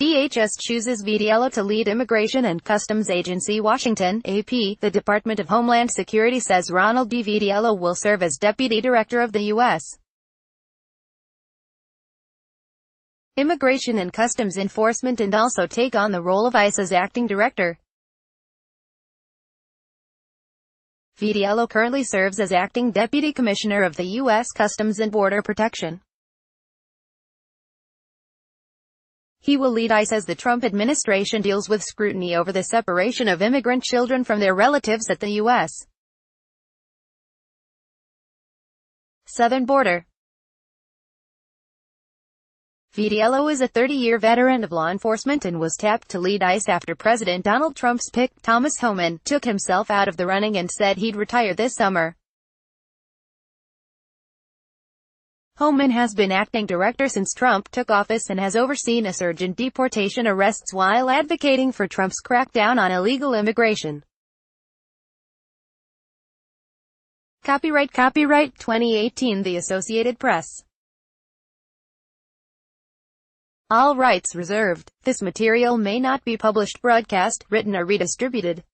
DHS chooses Vitiello to lead Immigration and Customs Agency Washington, AP. The Department of Homeland Security says Ronald D. Vitiello will serve as Deputy Director of the U.S. Immigration and Customs Enforcement and also take on the role of ICE's Acting Director. Vitiello currently serves as Acting Deputy Commissioner of the U.S. Customs and Border Protection. He will lead ICE as the Trump administration deals with scrutiny over the separation of immigrant children from their relatives at the U.S. southern border. Vitiello is a 30-year veteran of law enforcement and was tapped to lead ICE after President Donald Trump's pick, Thomas Homan, took himself out of the running and said he'd retire this summer. Homan has been acting director since Trump took office and has overseen a surge in deportation arrests while advocating for Trump's crackdown on illegal immigration. Copyright Copyright 2018 The Associated Press All rights reserved. This material may not be published, broadcast, written or redistributed.